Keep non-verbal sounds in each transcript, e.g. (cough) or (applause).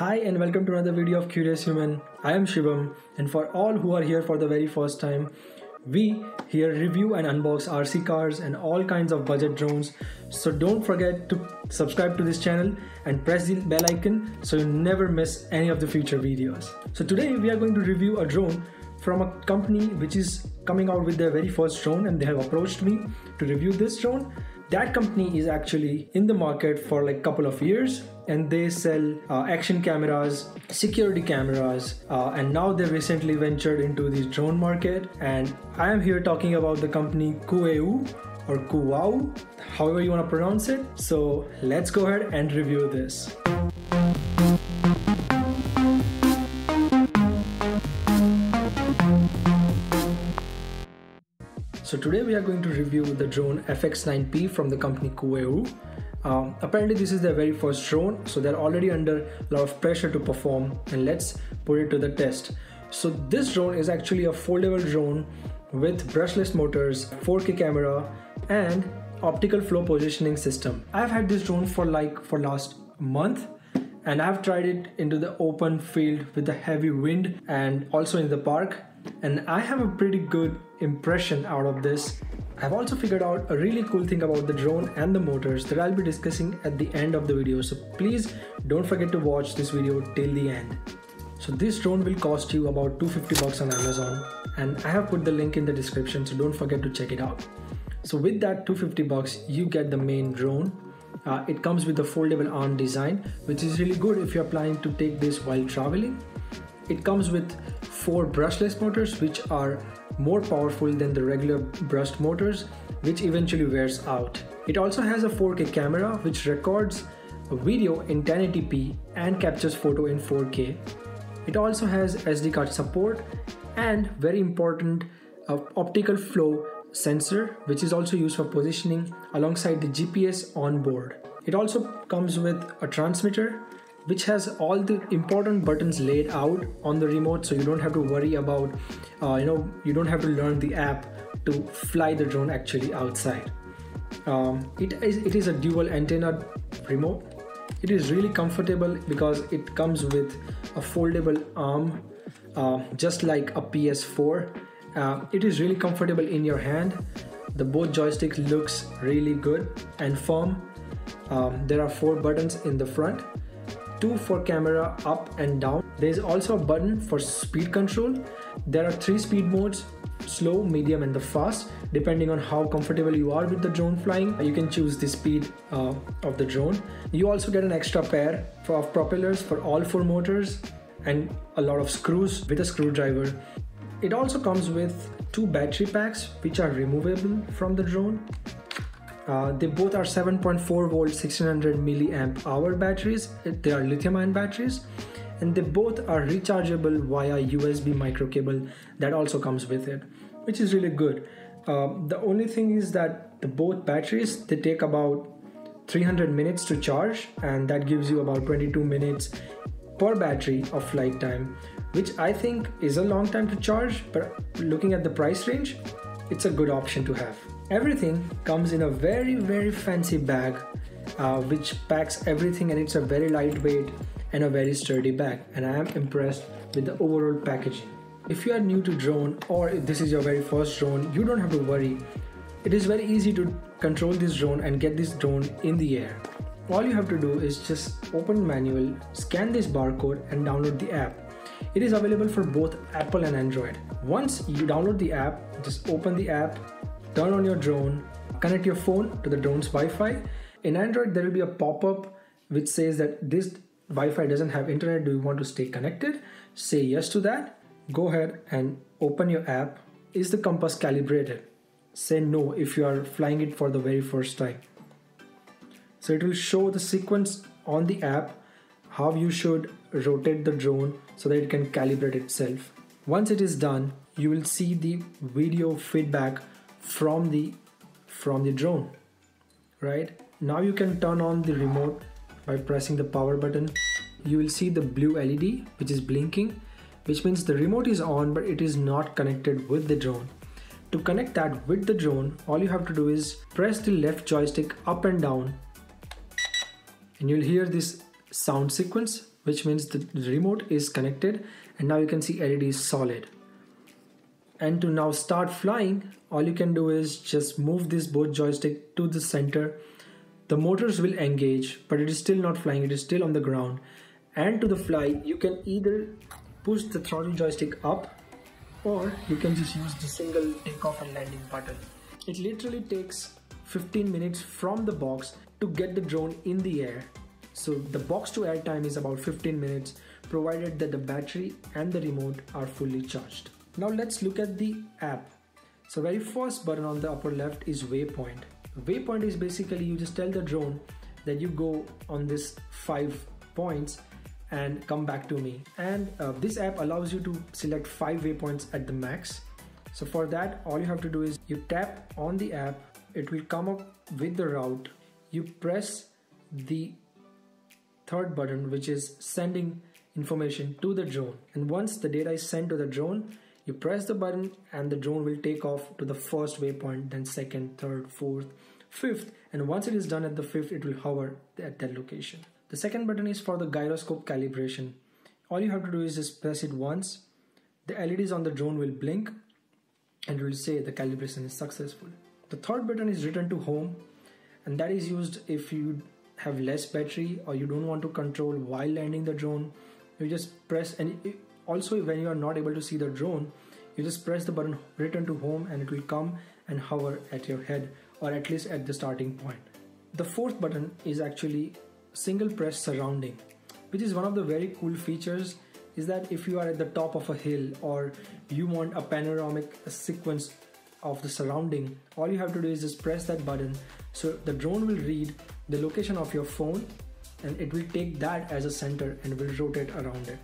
Hi and welcome to another video of Curious Human. I am Shivam and for all who are here for the very first time, we here review and unbox RC cars and all kinds of budget drones. So don't forget to subscribe to this channel and press the bell icon so you never miss any of the future videos. So today we are going to review a drone from a company which is coming out with their very first drone and they have approached me to review this drone that company is actually in the market for like a couple of years and they sell uh, action cameras security cameras uh, and now they recently ventured into the drone market. And i am here talking about the company kueu or kuau however you want to pronounce it. So let's go ahead and review this So today we are going to review the drone FX9P from the company COOAU. Um, apparently this is their very first drone, so they're already under a lot of pressure to perform and let's put it to the test. So this drone is actually a foldable drone with brushless motors, 4K camera and optical flow positioning system. I've had this drone for like for last month and I've tried it into the open field with the heavy wind and also in the park and I have a pretty good impression out of this. I've also figured out a really cool thing about the drone and the motors that I'll be discussing at the end of the video so please don't forget to watch this video till the end. So this drone will cost you about 250 bucks on Amazon and I have put the link in the description so don't forget to check it out. So with that 250 bucks you get the main drone. Uh, it comes with a foldable arm design which is really good if you're planning to take this while traveling. It comes with four brushless motors which are more powerful than the regular brushed motors which eventually wears out. It also has a 4K camera which records a video in 1080p and captures photo in 4K. It also has SD card support and very important uh, optical flow sensor which is also used for positioning alongside the GPS on board. It also comes with a transmitter which has all the important buttons laid out on the remote so you don't have to worry about uh, you know you don't have to learn the app to fly the drone actually outside. Um, it, is, it is a dual antenna remote. It is really comfortable because it comes with a foldable arm uh, just like a ps4 uh, it is really comfortable in your hand. The both joystick looks really good and firm. Um, there are four buttons in the front two for camera up and down. There is also a button for speed control. There are three speed modes slow, medium, and the fast. Depending on how comfortable you are with the drone flying, you can choose the speed uh, of the drone. You also get an extra pair of propellers for all four motors and a lot of screws with a screwdriver. It also comes with two battery packs which are removable from the drone uh, they both are 7.4 volt 1600 milliamp hour batteries. They are lithium ion batteries and they both are rechargeable via USB micro cable that also comes with it, which is really good. Uh, the only thing is that the both batteries they take about 300 minutes to charge and that gives you about 22 minutes per battery of flight time which I think is a long time to charge but looking at the price range it's a good option to have. Everything comes in a very very fancy bag uh, which packs everything and it's a very lightweight and a very sturdy bag and I am impressed with the overall packaging. If you are new to drone or if this is your very first drone, you don't have to worry. It is very easy to control this drone and get this drone in the air. All you have to do is just open manual, scan this barcode and download the app. It is available for both Apple and Android. Once you download the app, just open the app, turn on your drone, connect your phone to the drone's Wi-Fi. In Android, there will be a pop-up which says that this Wi-Fi doesn't have internet. Do you want to stay connected? Say yes to that. Go ahead and open your app. Is the compass calibrated? Say no if you are flying it for the very first time. So it will show the sequence on the app how you should rotate the drone so that it can calibrate itself. Once it is done, you will see the video feedback from the from the drone right? Now you can turn on the remote by pressing the power button. You will see the blue led which is blinking which means the remote is on but it is not connected with the drone. To connect that with the drone all you have to do is press the left joystick up and down and you'll hear this sound sequence which means the remote is connected and now you can see LED is solid and to now start flying all you can do is just move this both joystick to the center. The motors will engage but it is still not flying. It is still on the ground. And to the fly you can either push the throttle joystick up or you can just use the single takeoff and landing button. It literally takes 15 minutes from the box to get the drone in the air. So the box to air time is about 15 minutes provided that the battery and the remote are fully charged now let's look at the app. So very first button on the upper left is waypoint. Waypoint is basically you just tell the drone that you go on this five points and come back to me. And uh, this app allows you to select five waypoints at the max. So for that, all you have to do is you tap on the app, it will come up with the route. You press the third button, which is sending information to the drone. And once the data is sent to the drone, you press the button and the drone will take off to the first waypoint, then second, third, fourth, fifth, and once it is done at the fifth, it will hover at that location. The second button is for the gyroscope calibration. All you have to do is just press it once. The LEDs on the drone will blink and it will say the calibration is successful. The third button is return to home and that is used if you have less battery or you don't want to control while landing the drone. You just press and also when you are not able to see the drone you just press the button return to home and it will come and hover at your head or at least at the starting point. The fourth button is actually single press surrounding which is one of the very cool features is that if you are at the top of a hill or you want a panoramic sequence of the surrounding all you have to do is just press that button. So the drone will read the location of your phone and it will take that as a center and will rotate around it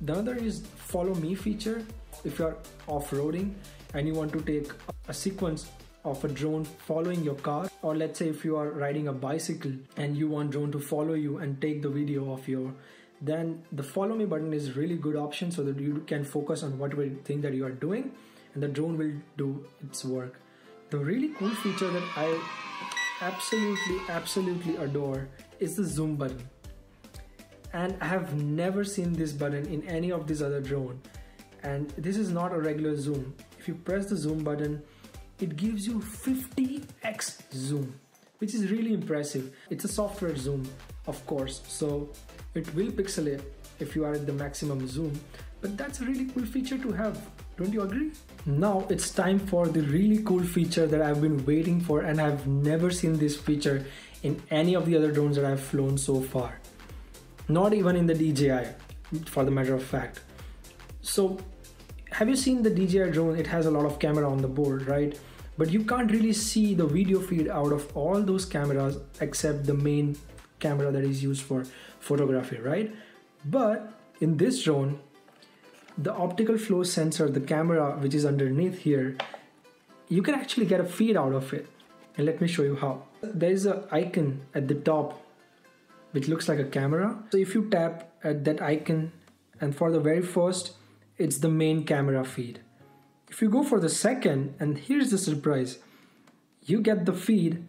the other is follow me feature. If you're off-roading and you want to take a sequence of a drone following your car or let's say if you are riding a bicycle and you want drone to follow you and take the video of your then the follow me button is really good option so that you can focus on whatever thing that you are doing and the drone will do its work the really cool feature that i absolutely absolutely adore is the zoom button and I have never seen this button in any of these other drone. And this is not a regular zoom. If you press the zoom button it gives you 50x zoom which is really impressive. It's a software zoom of course so it will pixelate if you are at the maximum zoom. But that's a really cool feature to have. Don't you agree? Now it's time for the really cool feature that I've been waiting for and I've never seen this feature in any of the other drones that I've flown so far not even in the DJI for the matter of fact. So have you seen the DJI drone? It has a lot of camera on the board, right? But you can't really see the video feed out of all those cameras except the main camera that is used for photography, right? But in this drone, the optical flow sensor, the camera which is underneath here, you can actually get a feed out of it. And let me show you how. There is an icon at the top which looks like a camera. So if you tap at that icon and for the very first, it's the main camera feed. If you go for the second, and here's the surprise, you get the feed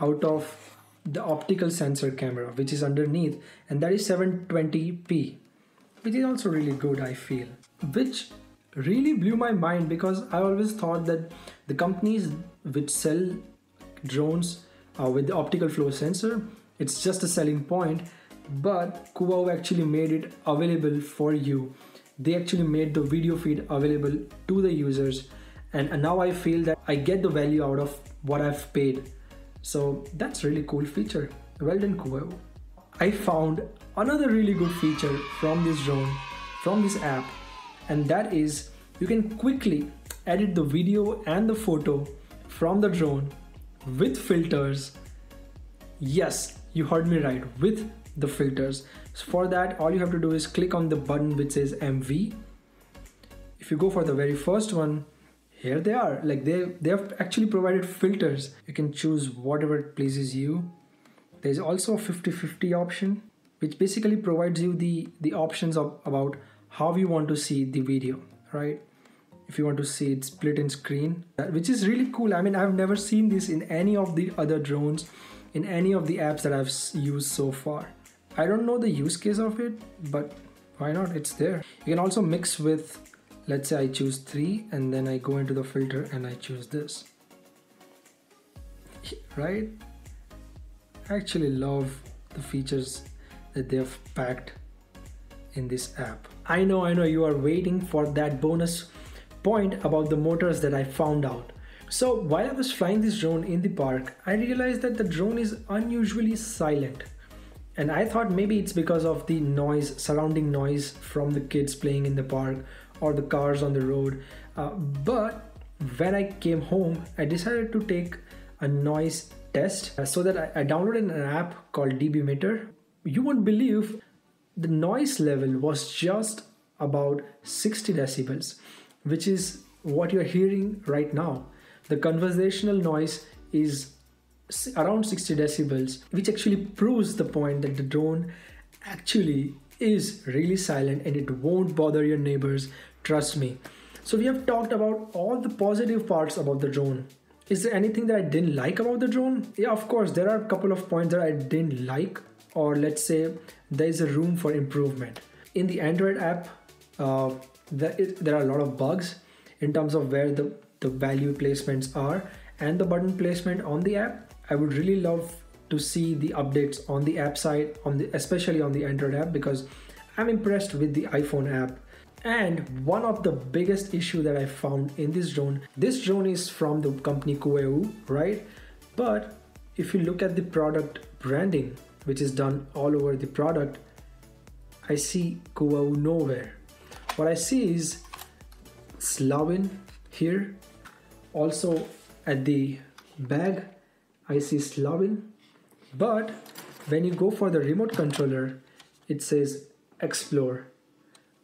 out of the optical sensor camera, which is underneath, and that is 720p, which is also really good, I feel. Which really blew my mind because I always thought that the companies which sell drones uh, with the optical flow sensor it's just a selling point but COOAU actually made it available for you. They actually made the video feed available to the users and, now I feel that I get the value out of what I've paid. So that's really cool feature. Well done COOAU I found another really good feature from this drone from this app and that is you can quickly edit the video and the photo from the drone with filters. Yes you heard me right with the filters. So for that all you have to do is click on the button which says MV if you go for the very first one here they are. Like they they have actually provided filters. You can choose whatever pleases you. There's also a 50-50 option which basically provides you the the options of about how you want to see the video right? If you want to see it split in screen which is really cool. I mean i've never seen this in any of the other drones in any of the apps that I've used so far. I don't know the use case of it, but why not? It's there. You can also mix with, let's say I choose three and then I go into the filter and I choose this. (laughs) Right? I actually love the features that they have packed in this app. I know, I know you are waiting for that bonus point about the motors that I found out. So while I was flying this drone in the park, I realized that the drone is unusually silent. And I thought maybe it's because of the noise, surrounding noise from the kids playing in the park or the cars on the road. Uh, but when I came home, I decided to take a noise test uh, so that I, I downloaded an app called dBmeter. You won't believe the noise level was just about 60 decibels, which is what you're hearing right now the conversational noise is around 60 decibels, which actually proves the point that the drone actually is really silent and it won't bother your neighbors. Trust me. So, we have talked about all the positive parts about the drone. Is there anything that I didn't like about the drone? Yeah, of course, there are a couple of points that I didn't like, or let's say there is a room for improvement. In the Android app, uh, there are a lot of bugs in terms of where the the value placements are and the button placement on the app. I would really love to see the updates on the app side, on the especially on the Android app because I'm impressed with the iPhone app. And one of the biggest issue that I found in this drone, this drone is from the company COOAU, right? But if you look at the product branding, which is done all over the product, I see COOAU nowhere. What I see is Slavin here also at the bag I see Slavin. But when you go for the remote controller it says explore.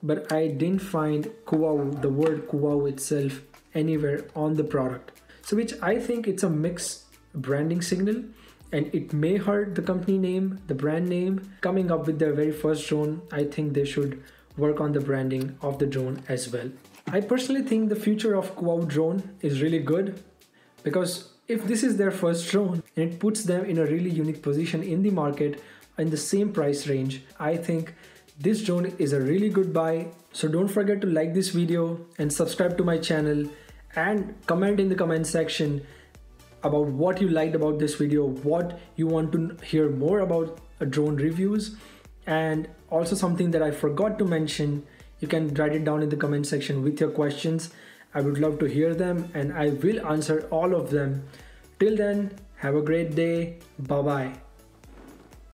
But I didn't find COOAU, the word COOAU itself anywhere on the product. So which I think it's a mixed branding signal. And it may hurt the company name the brand name. Coming up with their very first drone I think they should work on the branding of the drone as well I personally think the future of COOAU drone is really good because if this is their first drone and it puts them in a really unique position in the market in the same price range, I think this drone is a really good buy. So don't forget to like this video and subscribe to my channel and comment in the comment section about what you liked about this video, what you want to hear more about a drone reviews and also something that I forgot to mention you can write it down in the comment section with your questions. I would love to hear them and i will answer all of them. Till then have a great day. Bye bye